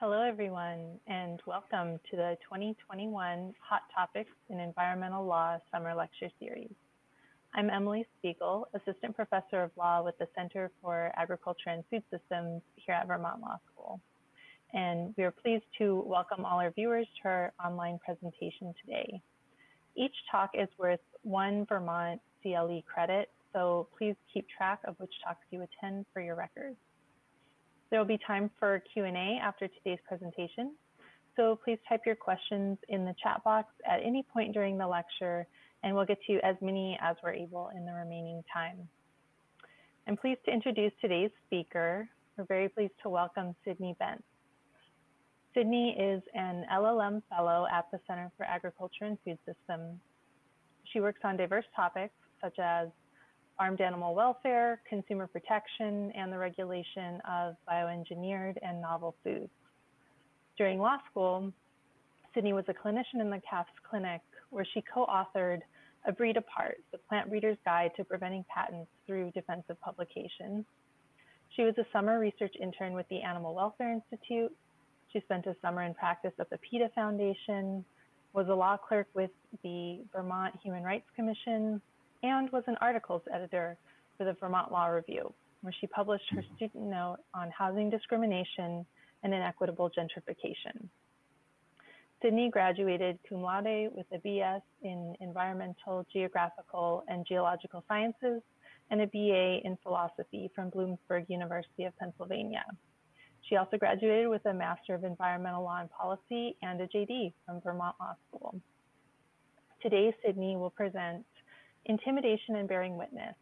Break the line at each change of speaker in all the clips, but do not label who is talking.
Hello, everyone, and welcome to the 2021 Hot Topics in Environmental Law Summer Lecture Series. I'm Emily Spiegel, Assistant Professor of Law with the Center for Agriculture and Food Systems here at Vermont Law School. And we are pleased to welcome all our viewers to our online presentation today. Each talk is worth one Vermont CLE credit, so please keep track of which talks you attend for your records. There will be time for Q&A after today's presentation, so please type your questions in the chat box at any point during the lecture, and we'll get to as many as we're able in the remaining time. I'm pleased to introduce today's speaker. We're very pleased to welcome Cydnee Bence. Cydnee is an LLM Fellow at the Center for Agriculture and Food Systems. She works on diverse topics such as farmed animal welfare, consumer protection, and the regulation of bioengineered and novel foods. During law school, Cydnee was a clinician in the CAFS clinic where she co-authored A Breed Apart, the plant breeder's guide to preventing patents through defensive publication. She was a summer research intern with the Animal Welfare Institute. She spent a summer in practice at the PETA Foundation, was a law clerk with the Vermont Human Rights Commission, and was an articles editor for the Vermont Law Review, where she published her mm-hmm. student note on housing discrimination and inequitable gentrification. Cydnee graduated cum laude with a BS in Environmental, Geographical, and Geological Sciences and a BA in Philosophy from Bloomsburg University of Pennsylvania. She also graduated with a Master of Environmental Law and Policy and a JD from Vermont Law School. Today, Cydnee will present intimidation and bearing witness,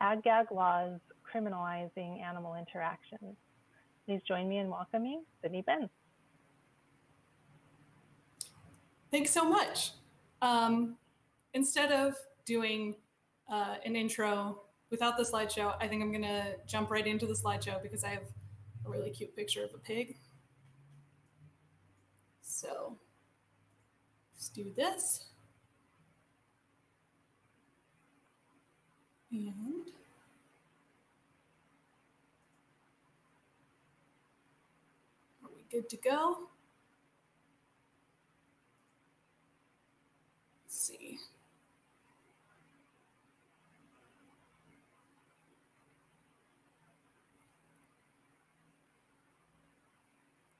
ag-gag laws criminalizing animal interactions. Please join me in welcoming Cydnee Bence.
Thanks so much. Um, instead of doing uh, an intro without the slideshow, I think I'm gonna jump right into the slideshow because I have a really cute picture of a pig. So let's do this. And are we good to go? Let's see.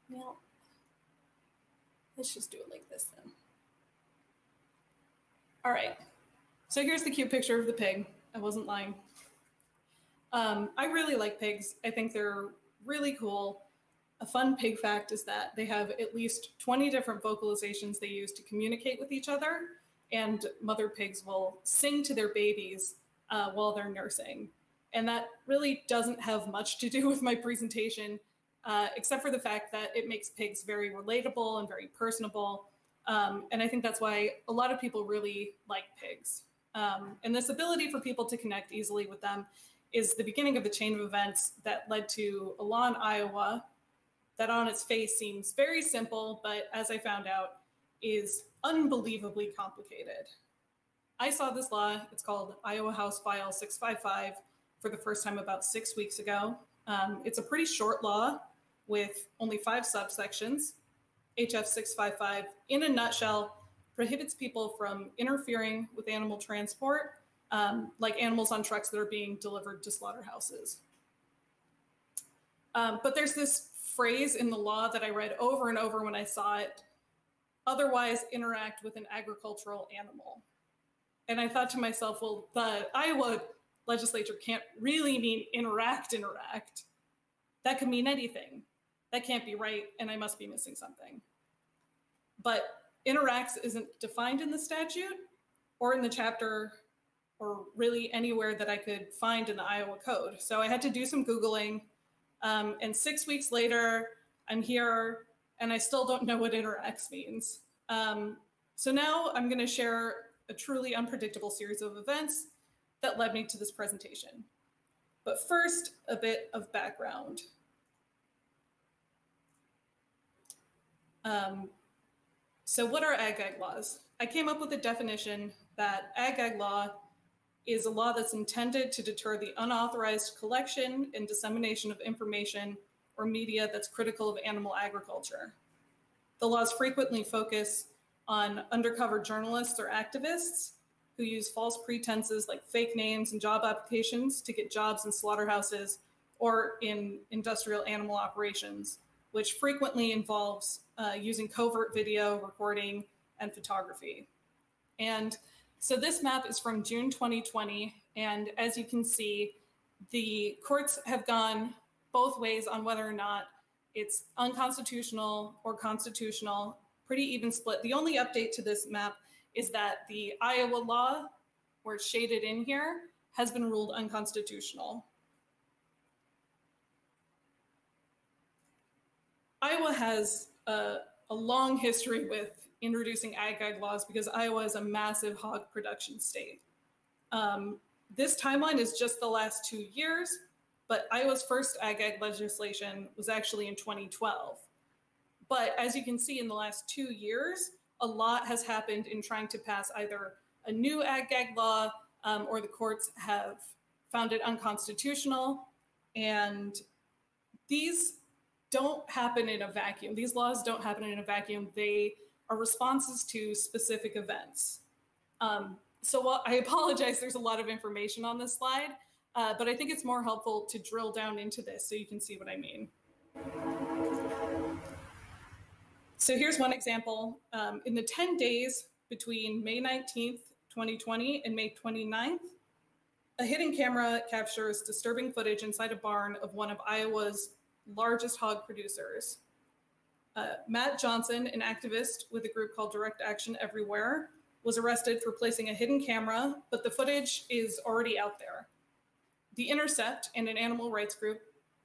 Well, let's just do it like this then. All right. So here's the cute picture of the pig. I wasn't lying. Um, I really like pigs. I think they're really cool. A fun pig fact is that they have at least 20 different vocalizations they use to communicate with each other, and mother pigs will sing to their babies uh, while they're nursing. And that really doesn't have much to do with my presentation, uh, except for the fact that it makes pigs very relatable and very personable. Um, and I think that's why a lot of people really like pigs. Um, and this ability for people to connect easily with them is the beginning of the chain of events that led to a law in Iowa that on its face seems very simple, but as I found out, is unbelievably complicated. I saw this law, it's called Iowa House File 655, for the first time about six weeks ago. Um, it's a pretty short law with only five subsections. HF 655, in a nutshell, prohibits people from interfering with animal transport, um, like animals on trucks that are being delivered to slaughterhouses. Um, but there's this phrase in the law that I read over and over when I saw it otherwise interact with an agricultural animal. And I thought to myself, well, the Iowa legislature can't really mean interact, interact. That could mean anything. That can't be right, and I must be missing something. But interacts isn't defined in the statute or in the chapter or really anywhere that I could find in the Iowa code. So I had to do some Googling. Um, and six weeks later, I'm here and I still don't know what interacts means. Um, so now I'm going to share a truly unpredictable series of events that led me to this presentation. But first, a bit of background. Um, so what are ag-gag laws? I came up with a definition that ag-gag law is a law that's intended to deter the unauthorized collection and dissemination of information or media that's critical of animal agriculture. The laws frequently focus on undercover journalists or activists who use false pretenses like fake names and job applications to get jobs in slaughterhouses or in industrial animal operations, which frequently involves uh, using covert video, recording, and photography. And so this map is from June 2020. And as you can see, the courts have gone both ways on whether or not it's unconstitutional or constitutional, pretty even split. The only update to this map is that the Iowa law, where it's shaded in here, has been ruled unconstitutional. Iowa has a, a long history with introducing ag-gag laws because Iowa is a massive hog production state. Um, this timeline is just the last two years, but Iowa's first ag-gag legislation was actually in 2012. But as you can see in the last two years, a lot has happened in trying to pass either a new ag gag law um, or the courts have found it unconstitutional. And these don't happen in a vacuum. These laws don't happen in a vacuum. They are responses to specific events. Um, so while I apologize, there's a lot of information on this slide, uh, but I think it's more helpful to drill down into this so you can see what I mean. So here's one example. Um, in the 10 days between May 19th, 2020 and May 29th, a hidden camera captures disturbing footage inside a barn of one of Iowa's largest hog producers. Uh, Matt Johnson, an activist with a group called Direct Action Everywhere, was arrested for placing a hidden camera, but the footage is already out there. The Intercept and an animal rights group,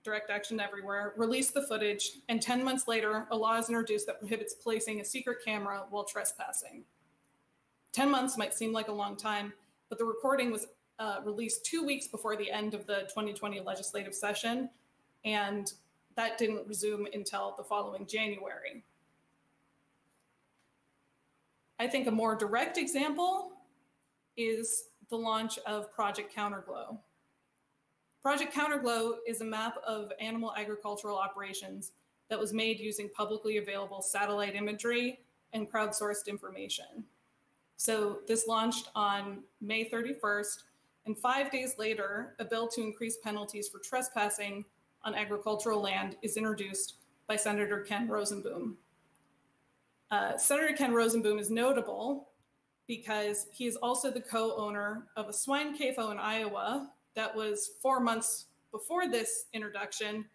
Direct Action Everywhere, released the footage, and 10 months later, a law is introduced that prohibits placing a secret camera while trespassing. 10 months might seem like a long time, but the recording was uh, released two weeks before the end of the 2020 legislative session, and that didn't resume until the following January. I think a more direct example is the launch of Project Counterglow. Project Counterglow is a map of animal agricultural operations that was made using publicly available satellite imagery and crowdsourced information. So this launched on May 31st, and five days later, a bill to increase penalties for trespassing on agricultural land is introduced by Senator Ken Rozenboom. Uh, Senator Ken Rozenboom is notable because he is also the co-owner of a swine CAFO in Iowa that was four months before this introduction,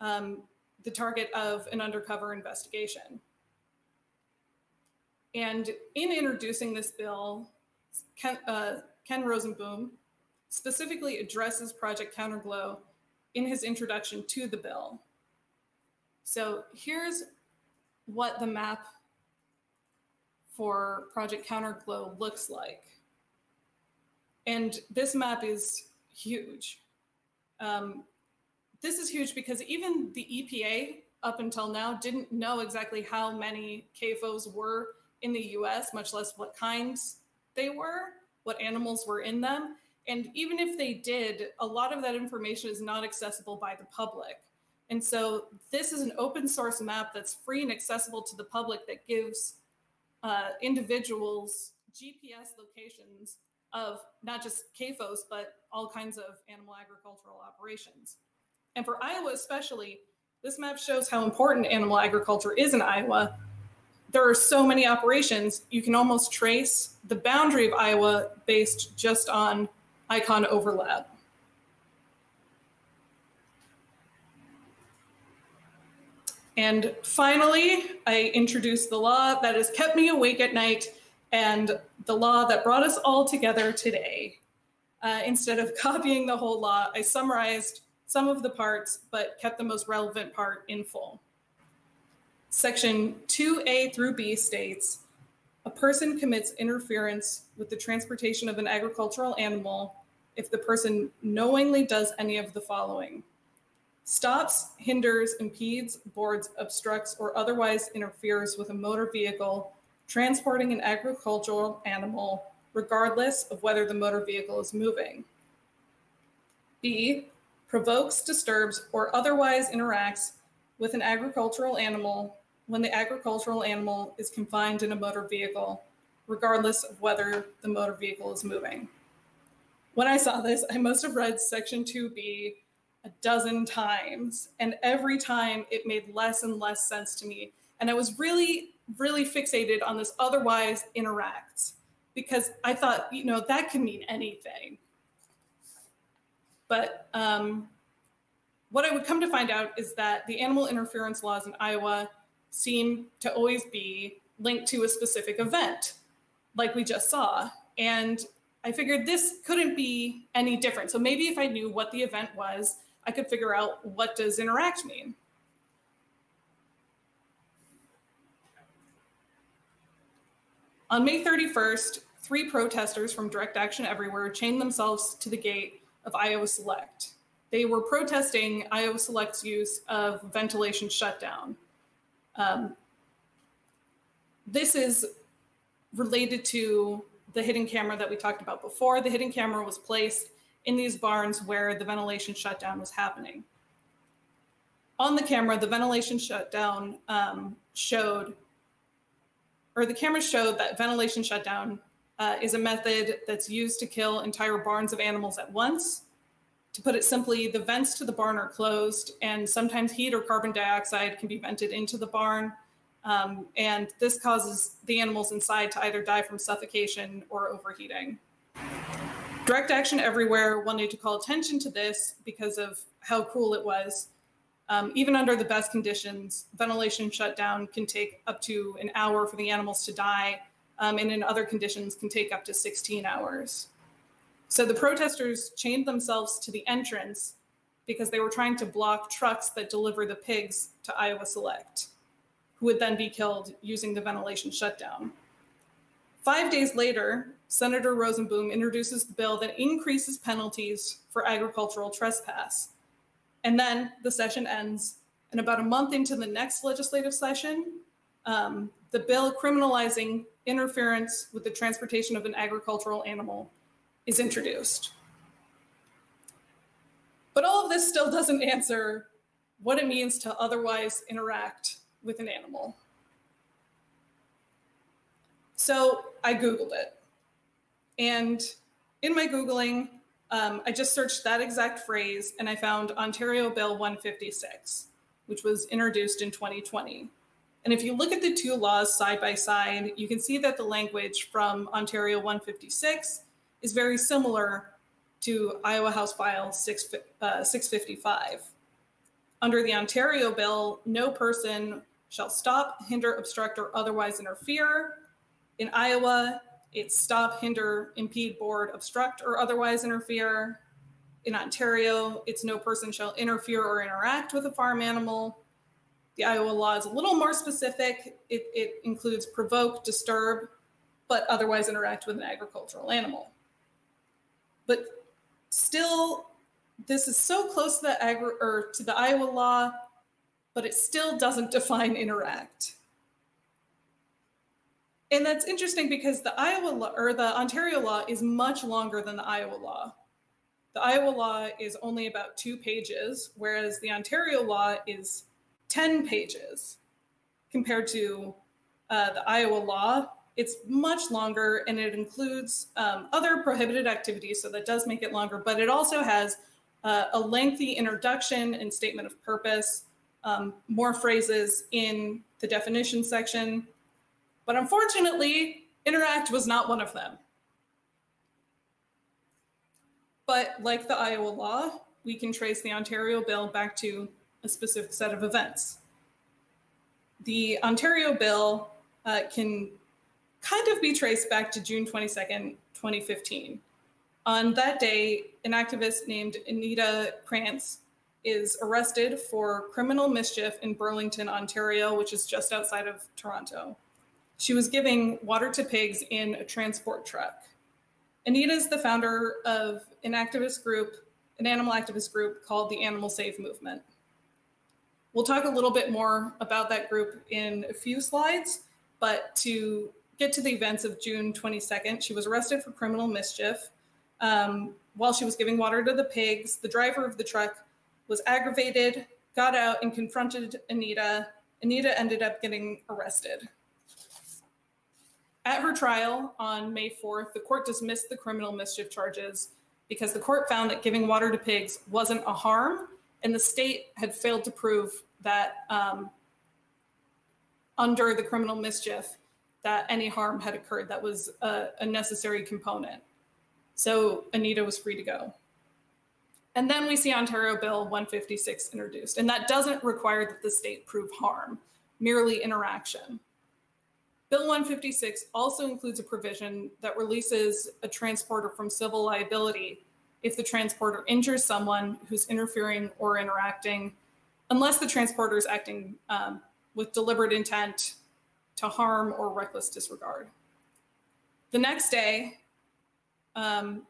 um, the target of an undercover investigation. And in introducing this bill, Ken, uh, Ken Rozenboom specifically addresses Project Counterglow in his introduction to the bill. So here's what the map for Project Counterglow looks like. And this map is huge. Um, this is huge because even the EPA up until now didn't know exactly how many CAFOs were in the US, much less what kinds they were, what animals were in them. And even if they did, a lot of that information is not accessible by the public. And so this is an open source map that's free and accessible to the public that gives uh, individuals GPS locations of not just CAFOs, but all kinds of animal agricultural operations. And for Iowa especially, this map shows how important animal agriculture is in Iowa. There are so many operations, you can almost trace the boundary of Iowa based just on icon overlap. And finally, I introduced the law that has kept me awake at night and the law that brought us all together today. Uh, instead of copying the whole law, I summarized some of the parts, but kept the most relevant part in full. Section 2A through B states a person commits interference with the transportation of an agricultural animal if the person knowingly does any of the following stops, hinders, impedes, boards, obstructs, or otherwise interferes with a motor vehicle transporting an agricultural animal, regardless of whether the motor vehicle is moving. B, provokes, disturbs, or otherwise interacts with an agricultural animal when the agricultural animal is confined in a motor vehicle, regardless of whether the motor vehicle is moving. When I saw this, I must have read section 2B a dozen times, and every time it made less and less sense to me. And I was really, really fixated on this otherwise interacts because I thought, you know, that can mean anything. But um, what I would come to find out is that the animal interference laws in Iowa seem to always be linked to a specific event, like we just saw. And I figured this couldn't be any different. So maybe if I knew what the event was, I could figure out what does interact mean. On May 31st, three protesters from Direct Action Everywhere chained themselves to the gate of Iowa Select. They were protesting Iowa Select's use of ventilation shutdown. Um, this is related to the hidden camera that we talked about before. The hidden camera was placed in these barns where the ventilation shutdown was happening. On the camera, the ventilation shutdown um, showed, or the camera showed that ventilation shutdown uh, is a method that's used to kill entire barns of animals at once. To put it simply, the vents to the barn are closed, and sometimes heat or carbon dioxide can be vented into the barn. Um, and this causes the animals inside to either die from suffocation or overheating. Direct Action Everywhere wanted to call attention to this because of how cool it was. Um, even under the best conditions, ventilation shutdown can take up to an hour for the animals to die, um, and in other conditions can take up to 16 hours. So the protesters chained themselves to the entrance because they were trying to block trucks that deliver the pigs to Iowa Select, who would then be killed using the ventilation shutdown. Five days later, Senator Rozenboom introduces the bill that increases penalties for agricultural trespass. And then the session ends. And about a month into the next legislative session, um, the bill criminalizing interference with the transportation of an agricultural animal is introduced. But all of this still doesn't answer what it means to otherwise interact with an animal. So I Googled it. And in my Googling, um, I just searched that exact phrase and I found Ontario Bill 156, which was introduced in 2020. And if you look at the two laws side by side, you can see that the language from Ontario 156 is very similar to Iowa House File 6, uh, 655. Under the Ontario bill, no person shall stop, hinder, obstruct, or otherwise interfere. In Iowa, it's stop, hinder, impede, board, obstruct, or otherwise interfere. In Ontario, it's no person shall interfere or interact with a farm animal. The Iowa law is a little more specific. It, it includes provoke, disturb, but otherwise interact with an agricultural animal. But still, this is so close to the agri- or to the Iowa law, but it still doesn't define interact. And that's interesting because the Iowa law or the Ontario law is much longer than the Iowa law. The Iowa law is only about two pages, whereas the Ontario law is 10 pages compared to uh, the Iowa law, it's much longer and it includes um, other prohibited activities, so that does make it longer, but it also has uh, a lengthy introduction and statement of purpose, um, more phrases in the definition section. But unfortunately, Interact was not one of them. But like the Iowa law, we can trace the Ontario bill back to a specific set of events. The Ontario bill uh, can kind of be traced back to June 22nd, 2015. On that day, an activist named Anita Krajnc is arrested for criminal mischief in Burlington, Ontario, which is just outside of Toronto. She was giving water to pigs in a transport truck. Anita is the founder of an activist group, an animal activist group called the Animal Save Movement. We'll talk a little bit more about that group in a few slides, but to get to the events of June 22nd. She was arrested for criminal mischief. Um, while she was giving water to the pigs, the driver of the truck was aggravated, got out, and confronted Anita. Anita ended up getting arrested. At her trial on May 4th, the court dismissed the criminal mischief charges because the court found that giving water to pigs wasn't a harm, and the state had failed to prove that um, under the criminal mischief that any harm had occurred that was a, a necessary component. So Anita was free to go. And then we see Ontario Bill 156 introduced, and that doesn't require that the state prove harm, merely interaction. Bill 156 also includes a provision that releases a transporter from civil liability if the transporter injures someone who's interfering or interacting, unless the transporter is acting um, with deliberate intent to harm or reckless disregard. The next day, um,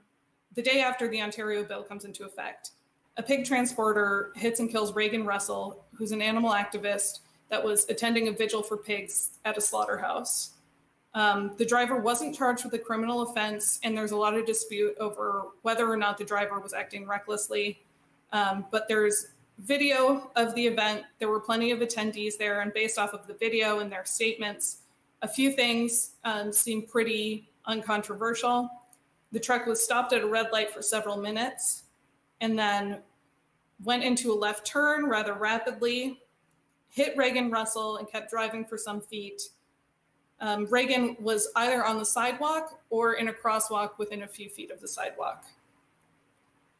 the day after the Ontario bill comes into effect, a pig transporter hits and kills Regan Russell, who's an animal activist that was attending a vigil for pigs at a slaughterhouse. Um, the driver wasn't charged with a criminal offense, and there's a lot of dispute over whether or not the driver was acting recklessly. Um, but there's video of the event. There were plenty of attendees there, and based off of the video and their statements, a few things um, seem pretty uncontroversial. The truck was stopped at a red light for several minutes and then went into a left turn rather rapidly, hit Regan Russell, and kept driving for some feet. Um, Regan was either on the sidewalk or in a crosswalk within a few feet of the sidewalk.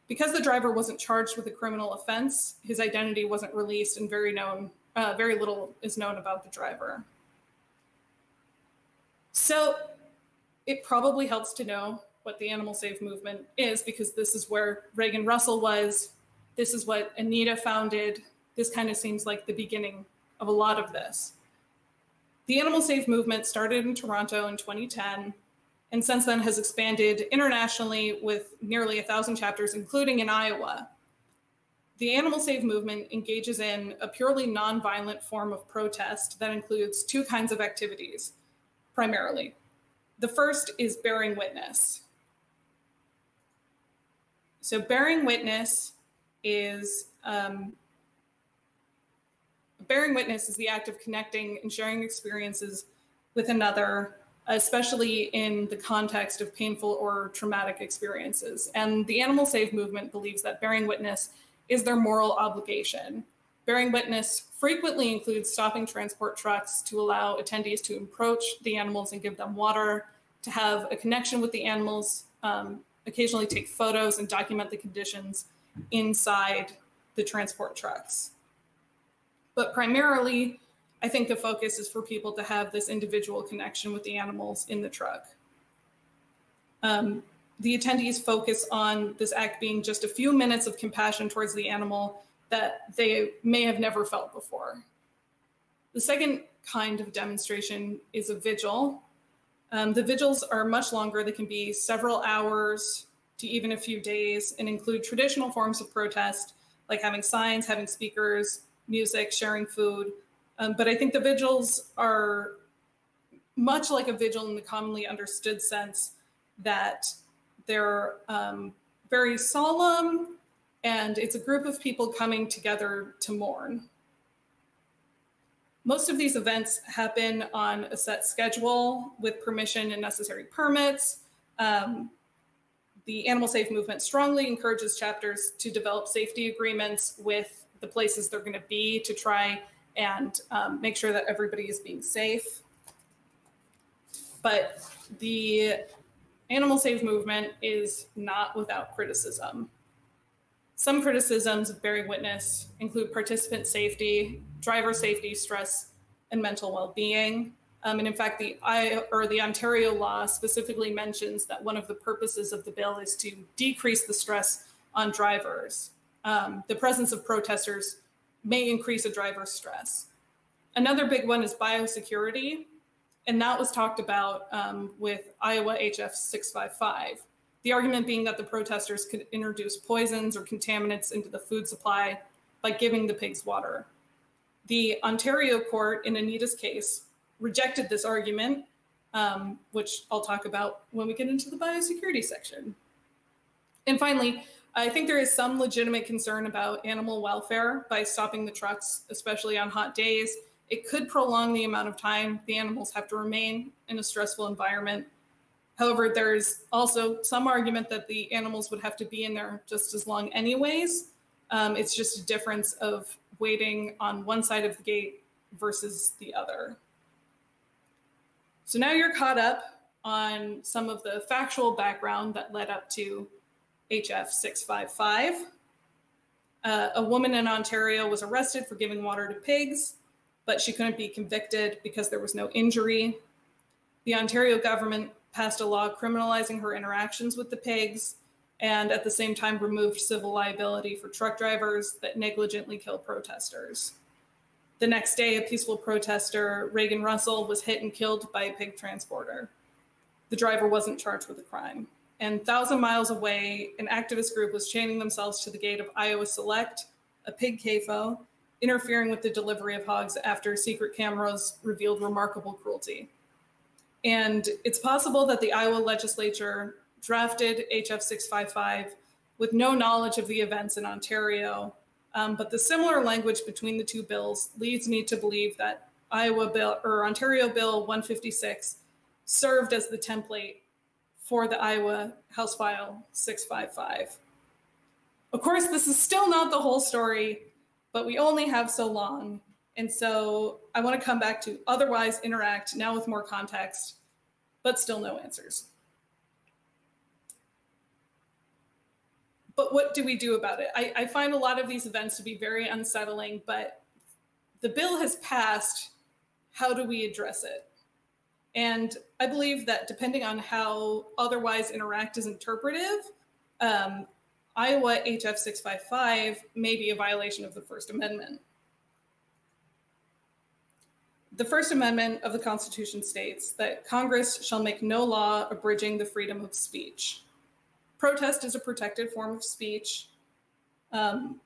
Because the driver wasn't charged with a criminal offense, his identity wasn't released, and very known, uh, very little is known about the driver. So, it probably helps to know what the Animal Save movement is because this is where Regan Russell was. This is what Anita founded. This kind of seems like the beginning of a lot of this. The Animal Save movement started in Toronto in 2010 and since then has expanded internationally with nearly a thousand chapters, including in Iowa. The Animal Save movement engages in a purely nonviolent form of protest that includes two kinds of activities, primarily. The first is bearing witness. So, bearing witness is um, bearing witness is the act of connecting and sharing experiences with another especially in the context of painful or traumatic experiences. And the Animal Save movement believes that bearing witness is their moral obligation. Bearing witness frequently includes stopping transport trucks to allow attendees to approach the animals and give them water, to have a connection with the animals, um, occasionally take photos and document the conditions inside the transport trucks. But primarily, I think the focus is for people to have this individual connection with the animals in the truck. Um, the attendees focus on this act being just a few minutes of compassion towards the animal that they may have never felt before. The second kind of demonstration is a vigil. Um, the vigils are much longer, they can be several hours to even a few days and include traditional forms of protest like having signs, having speakers, music, sharing food, um, but I think the vigils are much like a vigil in the commonly understood sense that they're um, very solemn and it's a group of people coming together to mourn. Most of these events happen on a set schedule with permission and necessary permits. Um, the Animal Save movement strongly encourages chapters to develop safety agreements with the places they're going to be to try and um, make sure that everybody is being safe. But the Animal Save movement is not without criticism. Some criticisms of bearing witness include participant safety, driver safety, stress, and mental well-being. Um, and in fact, the I or the Ontario law specifically mentions that one of the purposes of the bill is to decrease the stress on drivers. Um, the presence of protesters may increase a driver's stress. Another big one is biosecurity, and that was talked about um, with Iowa HF 655. The argument being that the protesters could introduce poisons or contaminants into the food supply by giving the pigs water. The Ontario court, in Anita's case, rejected this argument, um, which I'll talk about when we get into the biosecurity section. And finally, I think there is some legitimate concern about animal welfare by stopping the trucks, especially on hot days. It could prolong the amount of time the animals have to remain in a stressful environment. However, there's also some argument that the animals would have to be in there just as long, anyways. Um, it's just a difference of waiting on one side of the gate versus the other. So now you're caught up on some of the factual background that led up to HF 655. Uh, a woman in Ontario was arrested for giving water to pigs, but she couldn't be convicted because there was no injury. The Ontario government passed a law criminalizing her interactions with the pigs and at the same time removed civil liability for truck drivers that negligently kill protesters. The next day, a peaceful protester, Regan Russell, was hit and killed by a pig transporter. The driver wasn't charged with a crime and thousand miles away, an activist group was chaining themselves to the gate of Iowa Select, a pig CAFO, interfering with the delivery of hogs after secret cameras revealed remarkable cruelty. And it's possible that the Iowa legislature drafted HF 655 with no knowledge of the events in Ontario. Um, but the similar language between the two bills leads me to believe that Iowa bill or Ontario Bill 156 served as the template for the Iowa House File 655. Of course, this is still not the whole story, but we only have so long. And so I want to come back to otherwise interact now with more context, but still no answers. But what do we do about it? I, I find a lot of these events to be very unsettling, but the bill has passed. How do we address it? And I believe that depending on how otherwise interact is interpretive, um, Iowa HF 655 may be a violation of the First Amendment. The First Amendment of the Constitution states that Congress shall make no law abridging the freedom of speech. Protest is a protected form of speech. Um,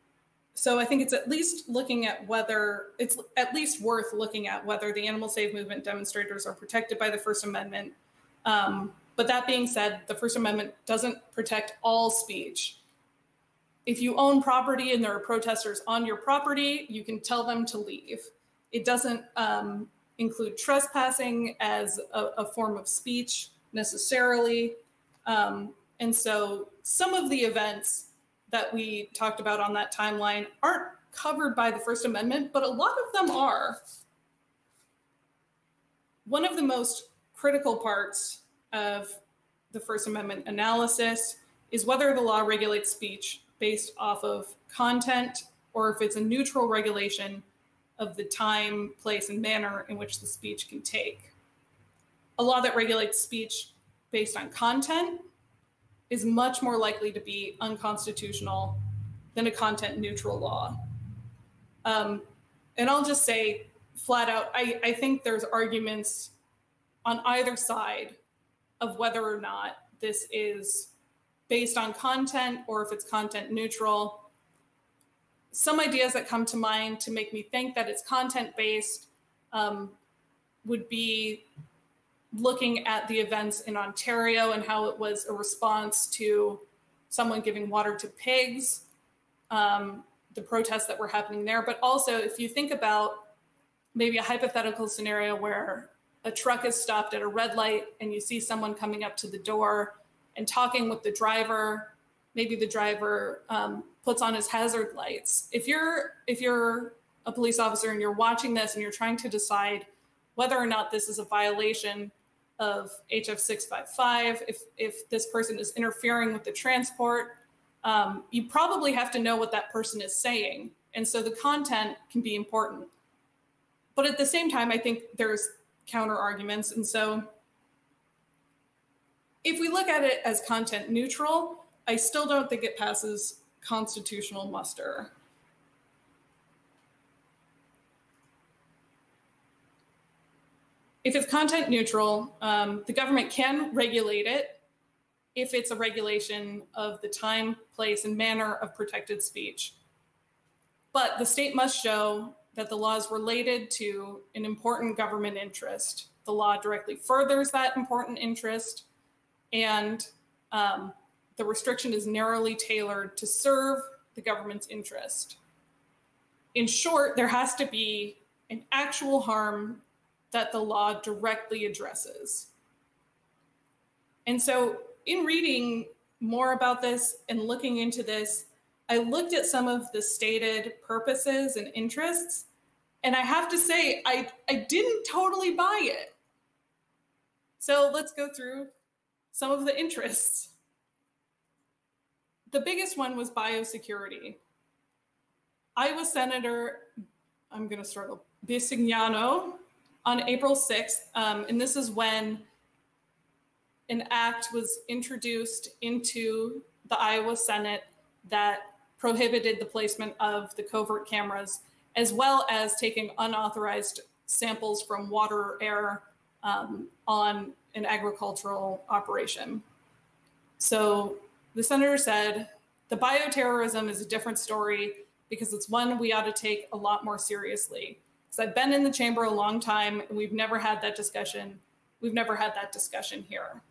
so I think it's at least looking at whether it's at least worth looking at whether the Animal Save Movement demonstrators are protected by the First Amendment. Um, but that being said, the First Amendment doesn't protect all speech. If you own property and there are protesters on your property, you can tell them to leave. It doesn't um, include trespassing as a, a, form of speech necessarily. Um, and so some of the events that we talked about on that timeline aren't covered by the First Amendment, but a lot of them are. One of the most critical parts of the First Amendment analysis is whether the law regulates speech based off of content or if it's a neutral regulation of the time, place, and manner in which the speech can take. A law that regulates speech based on content is much more likely to be unconstitutional than a content neutral law. Um, and I'll just say flat out, I, I think there's arguments on either side of whether or not this is based on content or if it's content neutral. Some ideas that come to mind to make me think that it's content based um, would be looking at the events in Ontario and how it was a response to someone giving water to pigs, um, the protests that were happening there. But also, if you think about maybe a hypothetical scenario where a truck is stopped at a red light and you see someone coming up to the door and talking with the driver, maybe the driver um, puts on his hazard lights. If you're if you're a police officer and you're watching this and you're trying to decide whether or not this is a violation of HF 655, if, if this person is interfering with the transport, um, you probably have to know what that person is saying. And so the content can be important. But at the same time, I think there's counter arguments. And so if we look at it as content neutral, I still don't think it passes constitutional muster. if it's content neutral, um, the government can regulate it if it's a regulation of the time, place, and manner of protected speech. But the state must show that the law is related to an important government interest. The law directly furthers that important interest, and um, the restriction is narrowly tailored to serve the government's interest. In short, there has to be an actual harm that the law directly addresses. And so, in reading more about this and looking into this, I looked at some of the stated purposes and interests, and I have to say, I, I didn't totally buy it. So let's go through some of the interests. The biggest one was biosecurity. Iowa Senator, I'm going to struggle, Bisignano on April 6th, um, and this is when an act was introduced into the Iowa Senate that prohibited the placement of the covert cameras, as well as taking unauthorized samples from water or air um, on an agricultural operation. So the senator said the bioterrorism is a different story because it's one we ought to take a lot more seriously. So I've been in the chamber a long time and we've never had that discussion. We've never had that discussion here.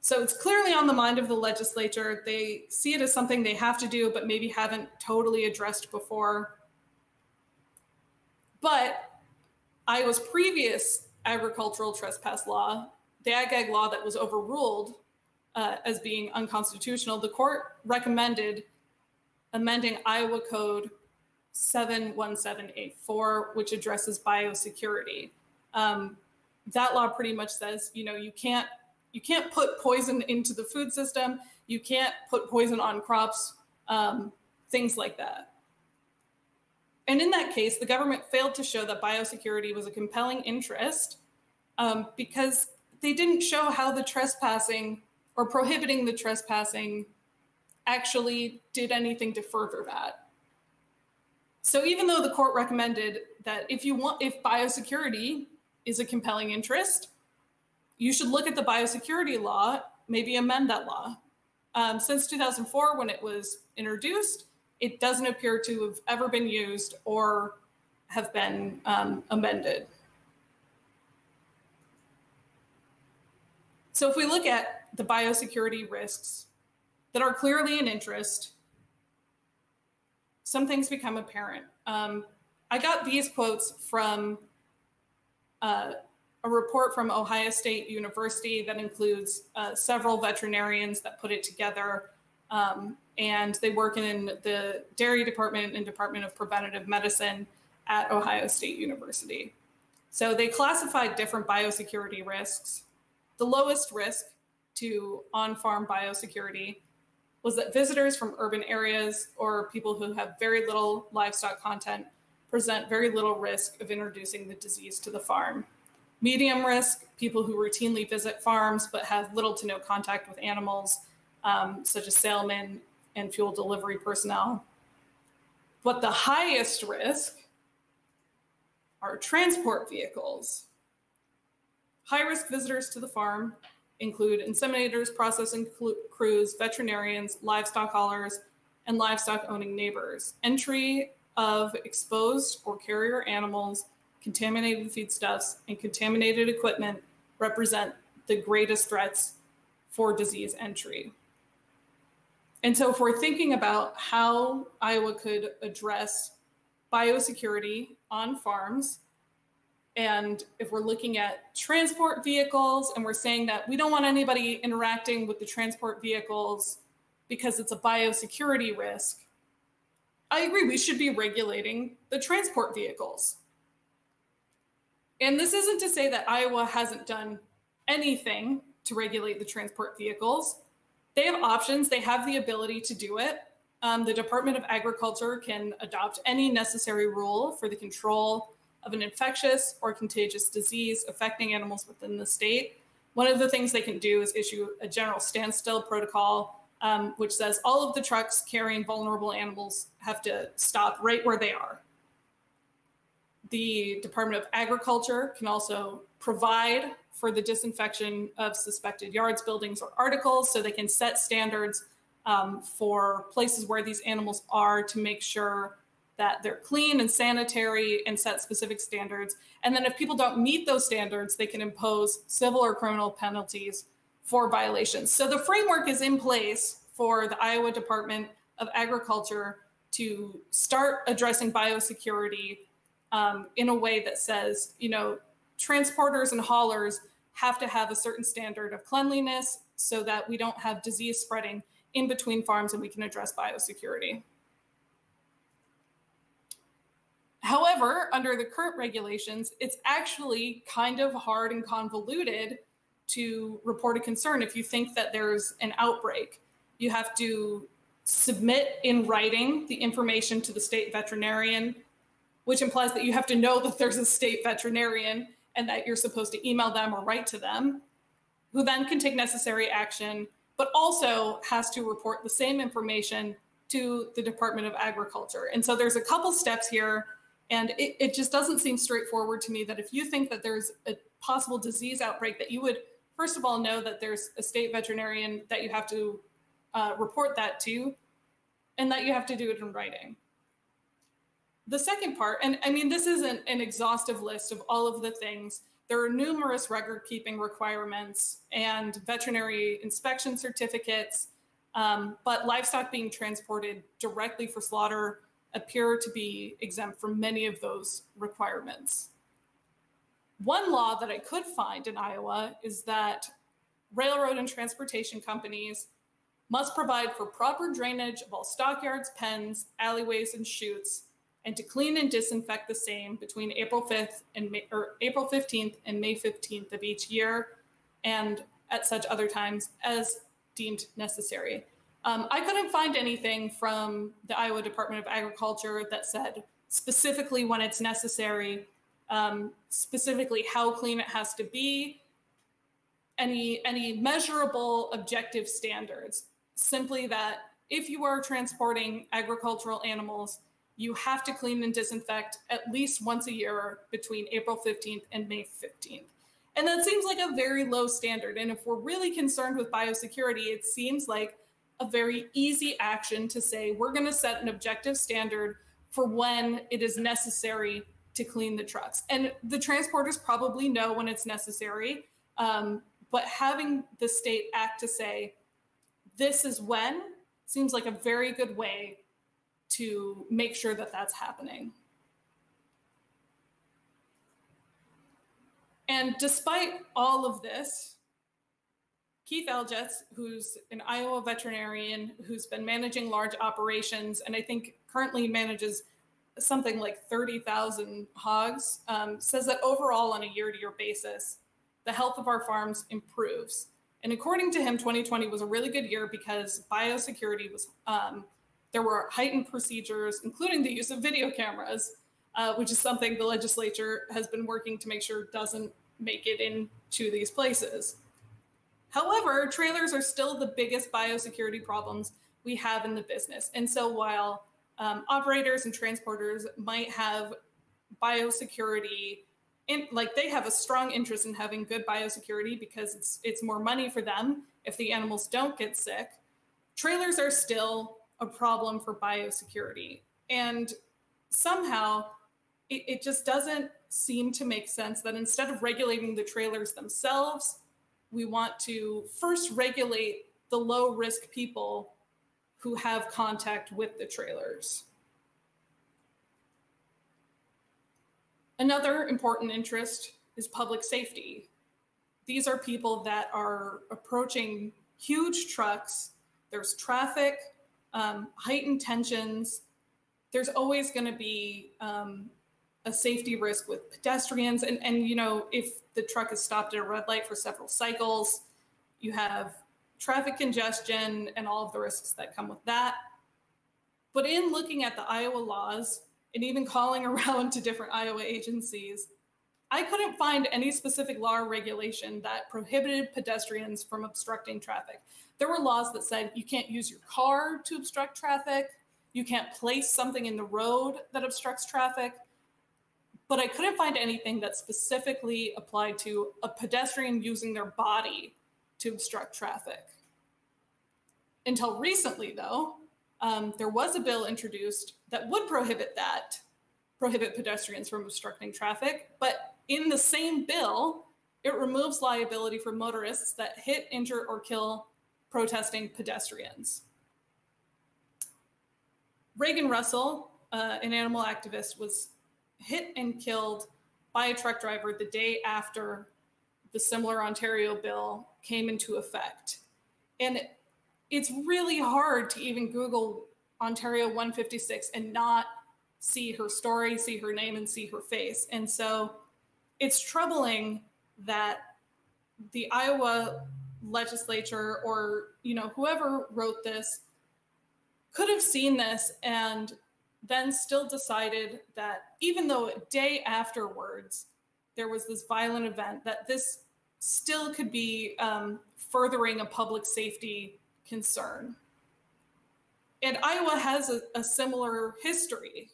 So it's clearly on the mind of the legislature. They see it as something they have to do, but maybe haven't totally addressed before. But Iowa's previous agricultural trespass law, the Ag-gag law that was overruled uh, as being unconstitutional, the court recommended amending Iowa Code 71784, which addresses biosecurity. Um, that law pretty much says, you know, you can't you can't put poison into the food system. You can't put poison on crops, um, things like that. And in that case, the government failed to show that biosecurity was a compelling interest um, because they didn't show how the trespassing or prohibiting the trespassing actually did anything to further that. So even though the court recommended that if you want, if biosecurity is a compelling interest, you should look at the biosecurity law, maybe amend that law. Um, since 2004, when it was introduced, it doesn't appear to have ever been used or have been um, amended. So if we look at the biosecurity risks that are clearly an interest, some things become apparent. Um, I got these quotes from uh, a report from Ohio State University that includes uh, several veterinarians that put it together. Um, and they work in the dairy department and department of preventative medicine at Ohio State University. So they classified different biosecurity risks. The lowest risk to on farm biosecurity was that visitors from urban areas or people who have very little livestock content present very little risk of introducing the disease to the farm. Medium risk, people who routinely visit farms but have little to no contact with animals, um, such as salesmen and fuel delivery personnel. But the highest risk are transport vehicles. High risk visitors to the farm include inseminators, processing crews, veterinarians, livestock haulers, and livestock owning neighbors. Entry of exposed or carrier animals contaminated feedstuffs, and contaminated equipment represent the greatest threats for disease entry. And so, if we're thinking about how Iowa could address biosecurity on farms, and if we're looking at transport vehicles and we're saying that we don't want anybody interacting with the transport vehicles because it's a biosecurity risk, I agree we should be regulating the transport vehicles. And this isn't to say that Iowa hasn't done anything to regulate the transport vehicles. They have options, they have the ability to do it. Um, the Department of Agriculture can adopt any necessary rule for the control of an infectious or contagious disease affecting animals within the state. One of the things they can do is issue a general standstill protocol, um, which says all of the trucks carrying vulnerable animals have to stop right where they are the Department of Agriculture can also provide for the disinfection of suspected yards, buildings, or articles so they can set standards um, for places where these animals are to make sure that they're clean and sanitary and set specific standards. And then if people don't meet those standards, they can impose civil or criminal penalties for violations. So the framework is in place for the Iowa Department of Agriculture to start addressing biosecurity um, in a way that says, you know, transporters and haulers have to have a certain standard of cleanliness so that we don't have disease spreading in between farms and we can address biosecurity. However, under the current regulations, it's actually kind of hard and convoluted to report a concern if you think that there's an outbreak. You have to submit in writing the information to the state veterinarian, which implies that you have to know that there's a state veterinarian and that you're supposed to email them or write to them, who then can take necessary action, but also has to report the same information to the Department of Agriculture. And so there's a couple steps here, and it, it just doesn't seem straightforward to me that if you think that there's a possible disease outbreak, that you would first of all know that there's a state veterinarian that you have to uh, report that to, and that you have to do it in writing. The second part, and I mean, this isn't an exhaustive list of all of the things. There are numerous record keeping requirements and veterinary inspection certificates, um, but livestock being transported directly for slaughter appear to be exempt from many of those requirements. One law that I could find in Iowa is that railroad and transportation companies must provide for proper drainage of all stockyards, pens, alleyways, and chutes, and to clean and disinfect the same between April 5th and May, or April 15th and May 15th of each year, and at such other times as deemed necessary. Um, I couldn't find anything from the Iowa Department of Agriculture that said specifically when it's necessary, um, specifically how clean it has to be, any any measurable objective standards simply that if you are transporting agricultural animals, you have to clean and disinfect at least once a year between April 15th and May 15th. And that seems like a very low standard. And if we're really concerned with biosecurity, it seems like a very easy action to say we're going to set an objective standard for when it is necessary to clean the trucks. And the transporters probably know when it's necessary. Um, but having the state act to say, this is when seems like a very good way to make sure that that's happening. And despite all of this, Keith Elgetz, who's an Iowa veterinarian who's been managing large operations and I think currently manages something like 30,000 hogs, um, says that overall on a year to year basis, the health of our farms improves. And according to him, 2020 was a really good year because biosecurity was, um, there were heightened procedures, including the use of video cameras, uh, which is something the legislature has been working to make sure doesn't make it into these places. However, trailers are still the biggest biosecurity problems we have in the business. And so while um, operators and transporters might have biosecurity in, like they have a strong interest in having good biosecurity because it's it's more money for them if the animals don't get sick. Trailers are still a problem for biosecurity, and somehow it, it just doesn't seem to make sense that instead of regulating the trailers themselves, we want to first regulate the low risk people who have contact with the trailers. Another important interest is public safety. These are people that are approaching huge trucks. There's traffic, um, heightened tensions. There's always going to be um, a safety risk with pedestrians. And, and, you know, if the truck is stopped at a red light for several cycles, you have traffic congestion and all of the risks that come with that. But in looking at the Iowa laws, and even calling around to different Iowa agencies, I couldn't find any specific law or regulation that prohibited pedestrians from obstructing traffic. There were laws that said you can't use your car to obstruct traffic, you can't place something in the road that obstructs traffic. But I couldn't find anything that specifically applied to a pedestrian using their body to obstruct traffic. Until recently, though, um, there was a bill introduced that would prohibit that, prohibit pedestrians from obstructing traffic. But in the same bill, it removes liability for motorists that hit, injure, or kill protesting pedestrians. Regan Russell, uh, an animal activist, was hit and killed by a truck driver the day after the similar Ontario bill came into effect. And it's really hard to even Google Ontario 156 and not see her story, see her name, and see her face. And so it's troubling that the Iowa legislature or you know whoever wrote this could have seen this and then still decided that even though a day afterwards there was this violent event that this still could be um, furthering a public safety concern. And iowa has a, a similar history.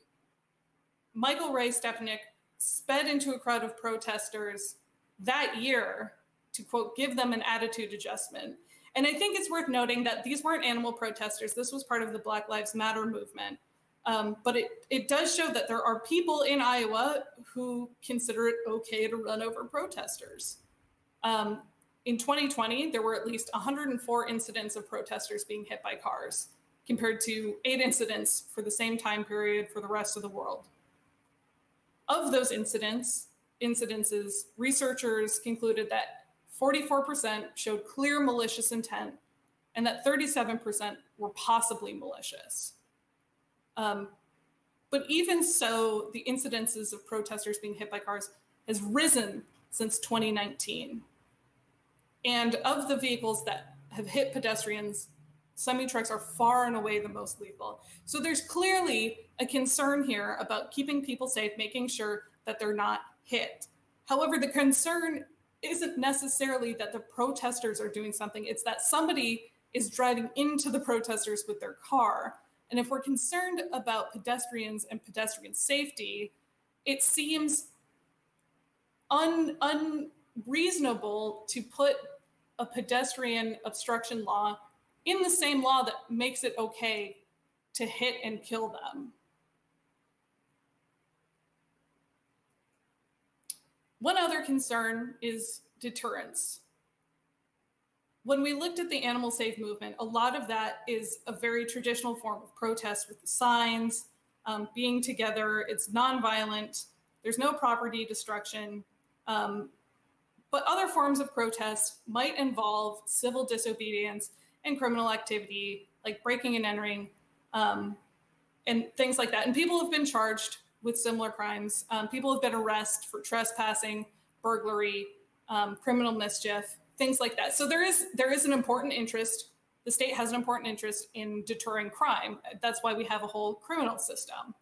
Michael ray stepaniak sped into a crowd of protesters that year to quote give them an attitude adjustment. And i think it's worth noting that these weren't animal protesters. This was part of the black lives matter movement um, but it, it does show that there are people in iowa who consider it okay to run over protesters um, in 2020 there were at least 104 incidents of protesters being hit by cars compared to eight incidents for the same time period for the rest of the world of those incidents incidences researchers concluded that 44% showed clear malicious intent, and that 37% were possibly malicious. Um, but even so, the incidences of protesters being hit by cars has risen since 2019. And of the vehicles that have hit pedestrians, semi trucks are far and away the most lethal. So there's clearly a concern here about keeping people safe, making sure that they're not hit. However, the concern isn't necessarily that the protesters are doing something, it's that somebody is driving into the protesters with their car. And if we're concerned about pedestrians and pedestrian safety, it seems un, unreasonable to put a pedestrian obstruction law in the same law that makes it okay to hit and kill them. One other concern is deterrence. When we looked at the Animal Save movement, a lot of that is a very traditional form of protest with the signs, um, being together. It's nonviolent. There's no property destruction. Um, but other forms of protest might involve civil disobedience and criminal activity, like breaking and entering, um, and things like that. And people have been charged with similar crimes. Um, people have been arrested for trespassing, burglary, um, criminal mischief, things like that. So there is there is an important interest. The state has an important interest in deterring crime. That's why we have a whole criminal system.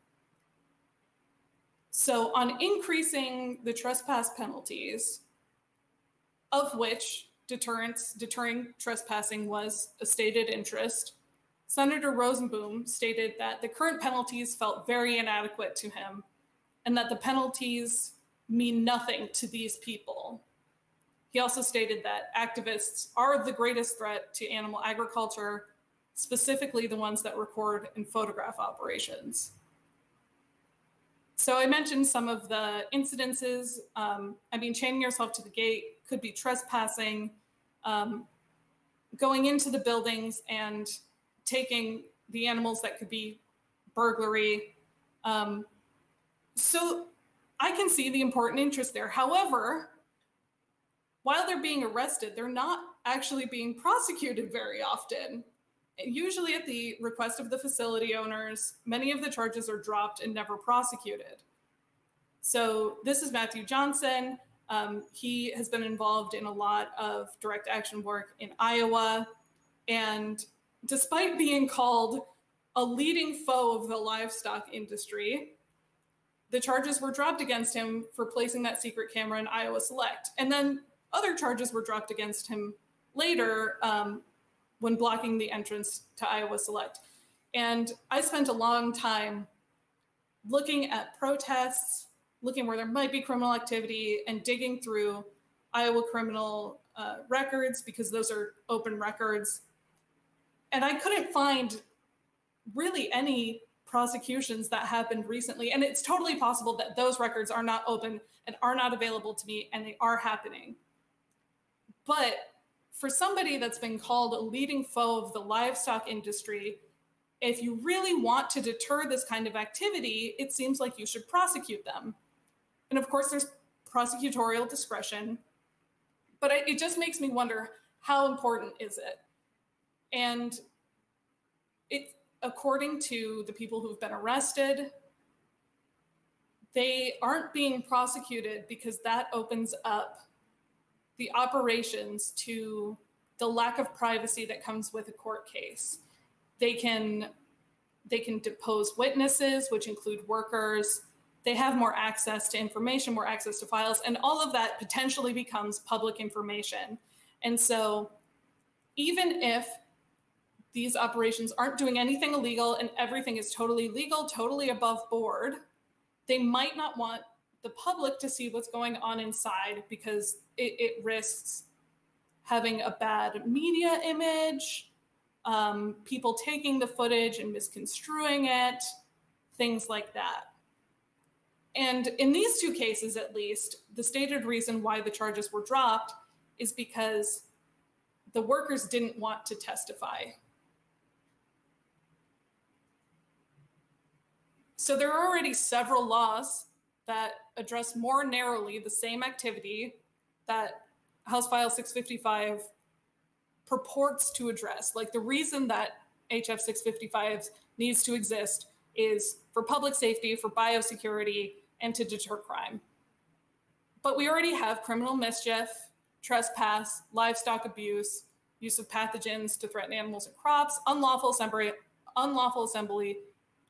So on increasing the trespass penalties, of which deterrence deterring trespassing was a stated interest, Senator Rozenboom stated that the current penalties felt very inadequate to him and that the penalties mean nothing to these people. He also stated that activists are the greatest threat to animal agriculture, specifically the ones that record and photograph operations. So I mentioned some of the incidences. Um, I mean, chaining yourself to the gate could be trespassing, um, going into the buildings and taking the animals that could be burglary. Um, so I can see the important interest there. However, while they're being arrested, they're not actually being prosecuted very often. Usually, at the request of the facility owners, many of the charges are dropped and never prosecuted. So, this is Matthew Johnson. Um, he has been involved in a lot of direct action work in Iowa. And despite being called a leading foe of the livestock industry, the charges were dropped against him for placing that secret camera in Iowa Select. And then other charges were dropped against him later um, when blocking the entrance to Iowa Select. And I spent a long time looking at protests, looking where there might be criminal activity, and digging through Iowa criminal uh, records because those are open records and I couldn't find really any prosecutions that happened recently. And it's totally possible that those records are not open and are not available to me and they are happening. But for somebody that's been called a leading foe of the livestock industry, if you really want to deter this kind of activity, it seems like you should prosecute them. And of course, there's prosecutorial discretion, but it just makes me wonder how important is it? And it, according to the people who've been arrested, they aren't being prosecuted because that opens up the operations to the lack of privacy that comes with a court case. They can they can depose witnesses, which include workers. They have more access to information, more access to files, and all of that potentially becomes public information. And so, even if these operations aren't doing anything illegal and everything is totally legal, totally above board, they might not want the public to see what's going on inside because it, it risks having a bad media image, um, people taking the footage and misconstruing it, things like that. And in these two cases, at least, the stated reason why the charges were dropped is because the workers didn't want to testify. So there are already several laws that address more narrowly the same activity that House File 655 purports to address. Like the reason that HF 655 needs to exist is for public safety, for biosecurity, and to deter crime. But we already have criminal mischief, trespass, livestock abuse, use of pathogens to threaten animals and crops, unlawful assembly, unlawful assembly,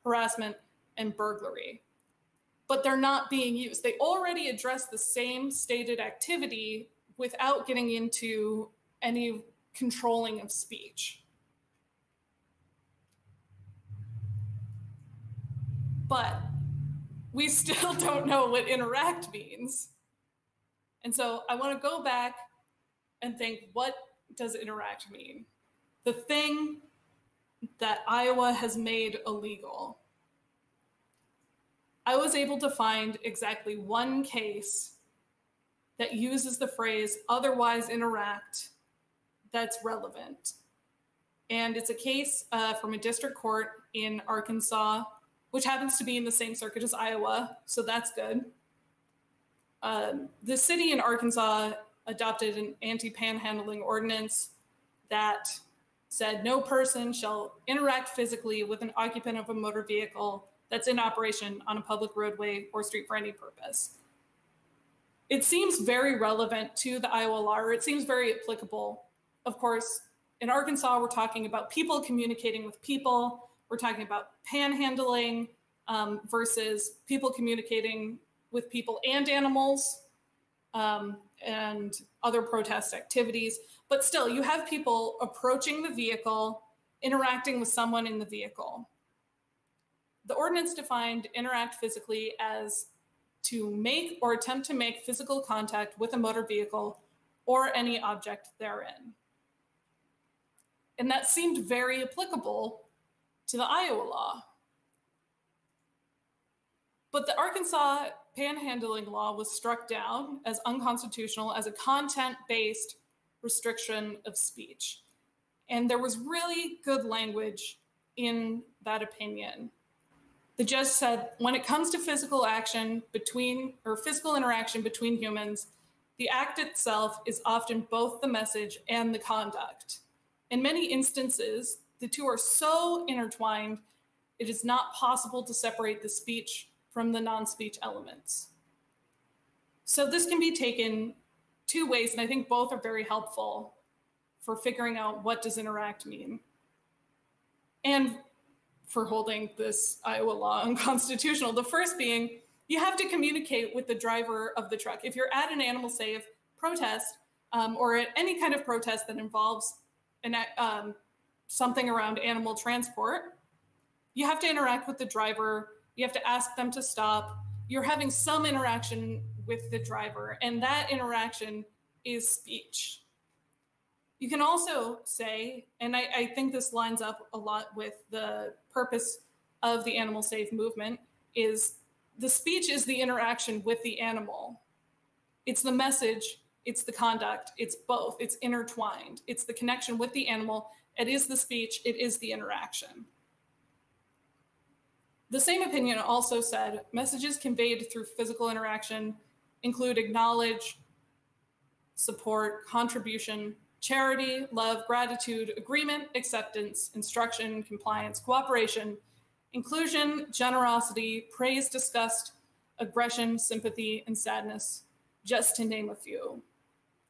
harassment, and burglary but they're not being used. They already address the same stated activity without getting into any controlling of speech. But we still don't know what interact means. And so I want to go back and think what does interact mean? The thing that Iowa has made illegal I was able to find exactly one case that uses the phrase otherwise interact that's relevant. And it's a case uh, from a district court in Arkansas, which happens to be in the same circuit as Iowa, so that's good. Um, the city in Arkansas adopted an anti panhandling ordinance that said no person shall interact physically with an occupant of a motor vehicle that's in operation on a public roadway or street for any purpose. It seems very relevant to the or it seems very applicable. Of course, in Arkansas, we're talking about people communicating with people. We're talking about panhandling um, versus people communicating with people and animals um, and other protest activities. But still, you have people approaching the vehicle, interacting with someone in the vehicle. The ordinance defined interact physically as to make or attempt to make physical contact with a motor vehicle or any object therein. And that seemed very applicable to the Iowa law. But the Arkansas panhandling law was struck down as unconstitutional as a content based restriction of speech. And there was really good language in that opinion the judge said when it comes to physical action between or physical interaction between humans, the act itself is often both the message and the conduct. In many instances, the two are so intertwined, it is not possible to separate the speech from the non speech elements. So, this can be taken two ways, and I think both are very helpful for figuring out what does interact mean. And for holding this Iowa law unconstitutional. The first being you have to communicate with the driver of the truck. If you're at an Animal Save protest um, or at any kind of protest that involves an, um, something around animal transport, you have to interact with the driver. You have to ask them to stop. You're having some interaction with the driver, and that interaction is speech. You can also say, and I, I, think this lines up a lot with the purpose of the Animal Save movement, is the speech is the interaction with the animal. It's the message it's the conduct, it's both, it's intertwined. It's the connection with the animal, it is the speech, it is the interaction. The same opinion also said messages conveyed through physical interaction include acknowledge, support, contribution, charity, love, gratitude, agreement, acceptance, instruction, compliance, cooperation, inclusion, generosity, praise, disgust, aggression, sympathy, and sadness, just to name a few.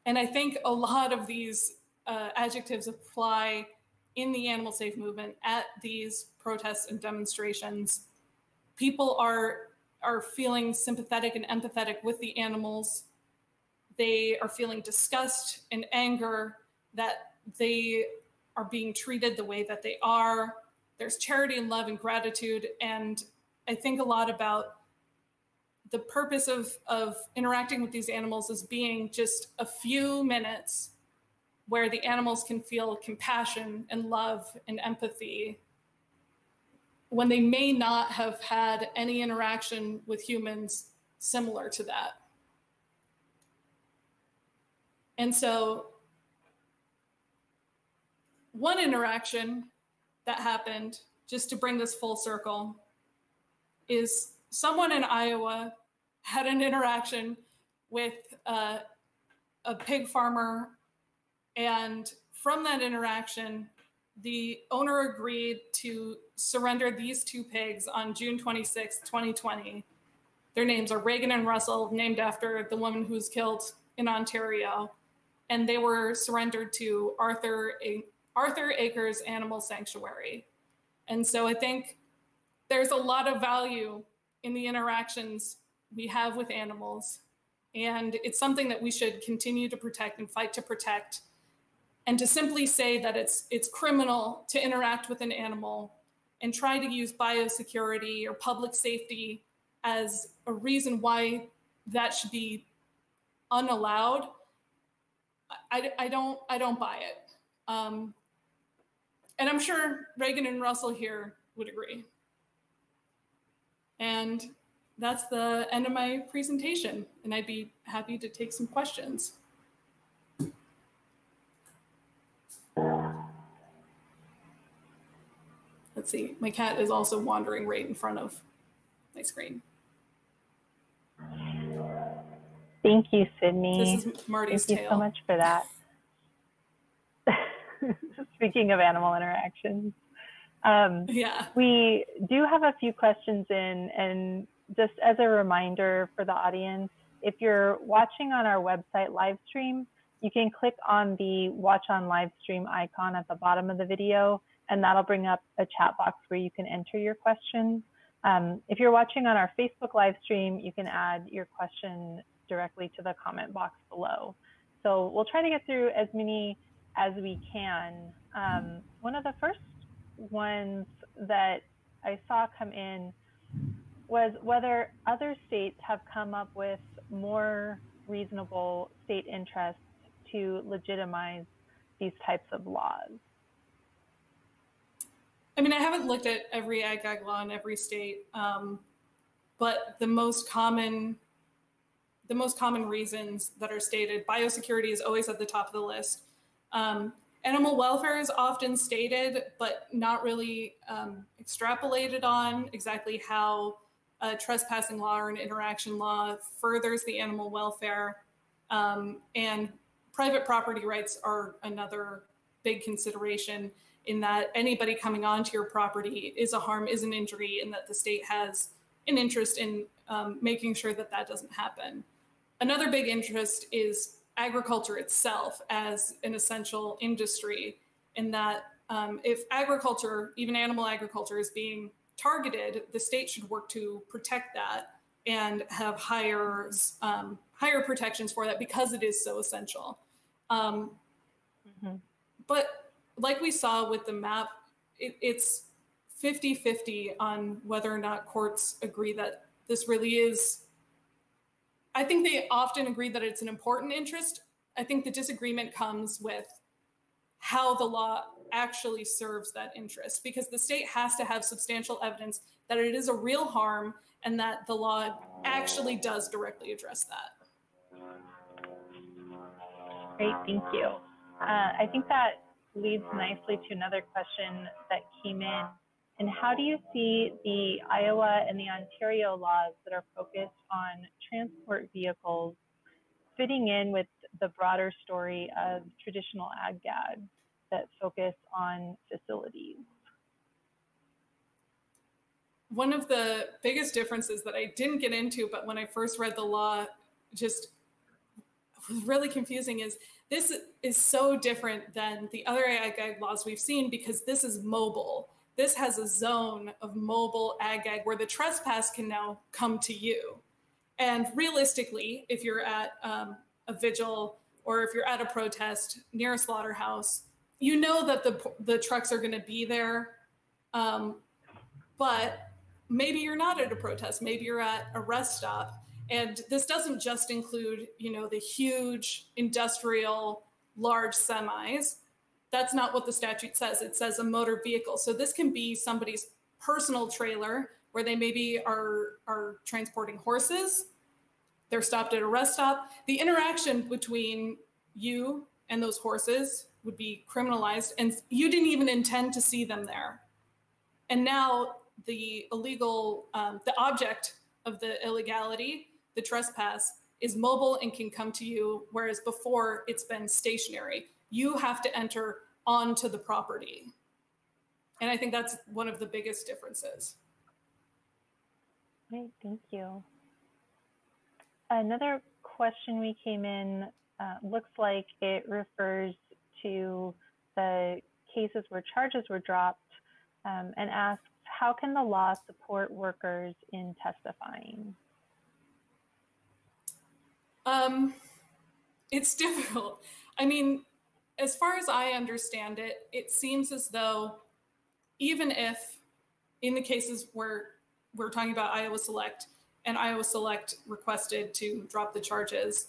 And I think a lot of these uh, adjectives apply in the Animal Save movement at these protests and demonstrations. People are are feeling sympathetic and empathetic with the animals. They are feeling disgust and anger that they are being treated the way that they are. There's charity and love and gratitude. And I think a lot about the purpose of, of interacting with these animals as being just a few minutes where the animals can feel compassion and love and empathy when they may not have had any interaction with humans similar to that. And so, one interaction that happened, just to bring this full circle, is someone in Iowa had an interaction with uh, a pig farmer. And from that interaction, the owner agreed to surrender these two pigs on June 26, 2020. Their names are Regan and Russell, named after the woman who was killed in Ontario. And they were surrendered to Arthur, Arthur Acres Animal Sanctuary. And so I think there's a lot of value in the interactions we have with animals. And it's something that we should continue to protect and fight to protect. And to simply say that it's it's criminal to interact with an animal and try to use biosecurity or public safety as a reason why that should be unallowed, I, I don't I don't buy it. Um, and I'm sure Regan and Russell here would agree. And that's the end of my presentation, and I'd be happy to take some questions. Let's see, my cat is also wandering right in front of my screen.
Thank you, Cydnee.
This is Marty's
Thank you so much for that. Speaking of animal interactions, um,
Yeah.
we do have a few questions in, and just as a reminder for the audience, if you're watching on our website live stream, you can click on the watch on live stream icon at the bottom of the video, and that'll bring up a chat box where you can enter your questions. Um, if you're watching on our Facebook live stream, you can add your question directly to the comment box below. So we'll try to get through as many as we can. Um, one of the first ones that I saw come in was whether other states have come up with more reasonable state interests to legitimize these types of laws.
I mean, I haven't looked at every ag gag law in every state, um, but the most common, the most common reasons that are stated, biosecurity is always at the top of the list. Um, animal welfare is often stated, but not really um, extrapolated on exactly how a trespassing law or an interaction law furthers the animal welfare. Um, and private property rights are another big consideration in that anybody coming onto your property is a harm, is an injury, and that the state has an interest in um, making sure that that doesn't happen. Another big interest is agriculture itself as an essential industry, in that um, if agriculture, even animal agriculture, is being targeted, the state should work to protect that and have higher um, higher protections for that because it is so essential. Um,
mm-hmm.
But like we saw with the map, it, it's 50 50 on whether or not courts agree that this really is. I think they often agree that it's an important interest. I think the disagreement comes with how the law actually serves that interest because the state has to have substantial evidence that it is a real harm and that the law actually does directly address that.
Great, thank you. Uh, I think that leads nicely to another question that came in. And how do you see the Iowa and the Ontario laws that are focused on transport vehicles fitting in with the broader story of traditional ag gag that focus on facilities?
One of the biggest differences that I didn't get into, but when I first read the law, just was really confusing is this is so different than the other ag gag laws we've seen because this is mobile. This has a zone of mobile ag gag where the trespass can now come to you. And realistically, if you're at um, a vigil or if you're at a protest near a slaughterhouse, you know that the the trucks are going to be there, um, but maybe you're not at a protest. Maybe you're at a rest stop, and this doesn't just include you know the huge industrial large semis. That's not what the statute says. It says a motor vehicle. So this can be somebody's personal trailer where they maybe are are transporting horses. They're stopped at a rest stop. The interaction between you and those horses would be criminalized and you didn't even intend to see them there and now the illegal um, the object of the illegality the trespass is mobile and can come to you whereas before it's been stationary you have to enter onto the property and i think that's one of the biggest differences
Great, thank you. Another question we came in uh, looks like it refers to the cases where charges were dropped um, and asks, how can the law support workers in testifying?
Um, it's difficult. I mean, as far as I understand it, it seems as though even if in the cases where we're talking about Iowa Select and Iowa Select requested to drop the charges,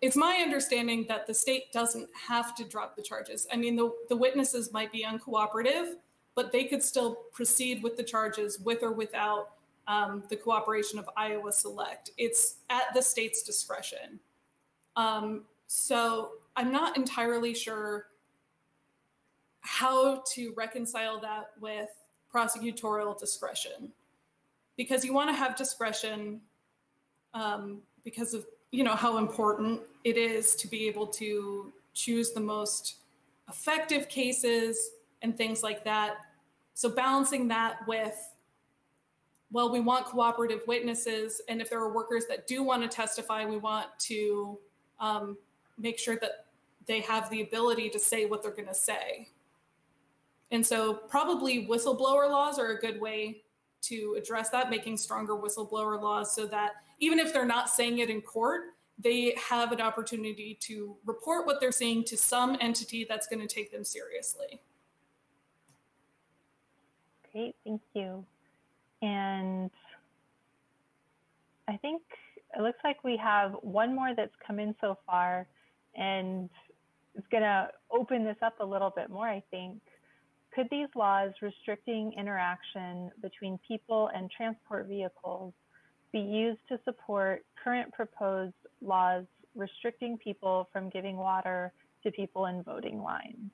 it's my understanding that the state doesn't have to drop the charges. I mean, the, the witnesses might be uncooperative, but they could still proceed with the charges with or without um, the cooperation of Iowa Select. It's at the state's discretion. Um, so I'm not entirely sure how to reconcile that with prosecutorial discretion because you want to have discretion um, because of you know how important it is to be able to choose the most effective cases and things like that. So balancing that with well we want cooperative witnesses and if there are workers that do want to testify we want to um, make sure that they have the ability to say what they're going to say. And so probably whistleblower laws are a good way to address that making stronger whistleblower laws so that even if they're not saying it in court, they have an opportunity to report what they're seeing to some entity that's going to take them seriously.
Great, thank you. And I think it looks like we have one more that's come in so far, and it's going to open this up a little bit more, I think. Could these laws restricting interaction between people and transport vehicles be used to support current proposed laws restricting people from giving water to people in voting lines?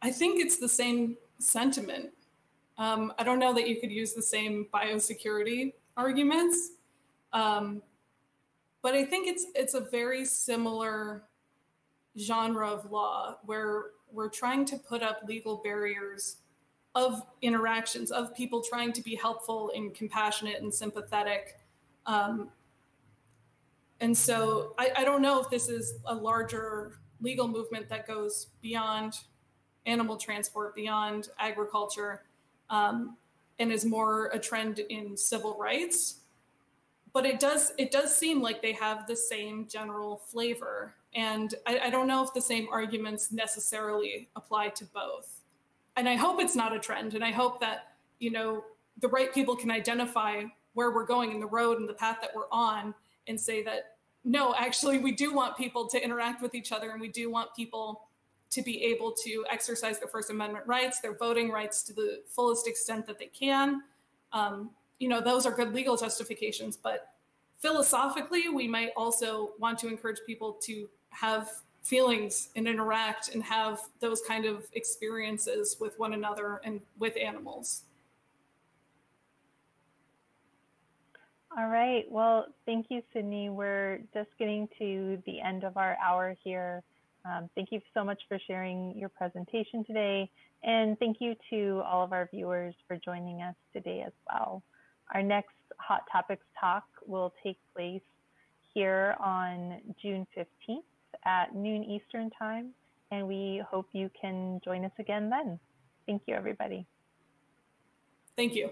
I think it's the same sentiment. Um, I don't know that you could use the same biosecurity arguments, um, but I think it's it's a very similar genre of law where we're trying to put up legal barriers of interactions of people trying to be helpful and compassionate and sympathetic. Um, and so I, I, don't know if this is a larger legal movement that goes beyond animal transport beyond agriculture um, and is more a trend in civil rights. But it does it does seem like they have the same general flavor and I, I don't know if the same arguments necessarily apply to both and I hope it's not a trend. And I hope that, you know, the right people can identify where we're going in the road and the path that we're on and say that, no, actually, we do want people to interact with each other and we do want people to be able to exercise their First Amendment rights, their voting rights to the fullest extent that they can. Um, you know, those are good legal justifications, but philosophically, we might also want to encourage people to have feelings and interact and have those kind of experiences with one another and with animals.
All right. Well, thank you, Cydnee. We're just getting to the end of our hour here. Um, thank you so much for sharing your presentation today. And thank you to all of our viewers for joining us today as well. Our next Hot Topics talk will take place here on June 15th at noon Eastern Time, and we hope you can join us again then. Thank you, everybody.
Thank you.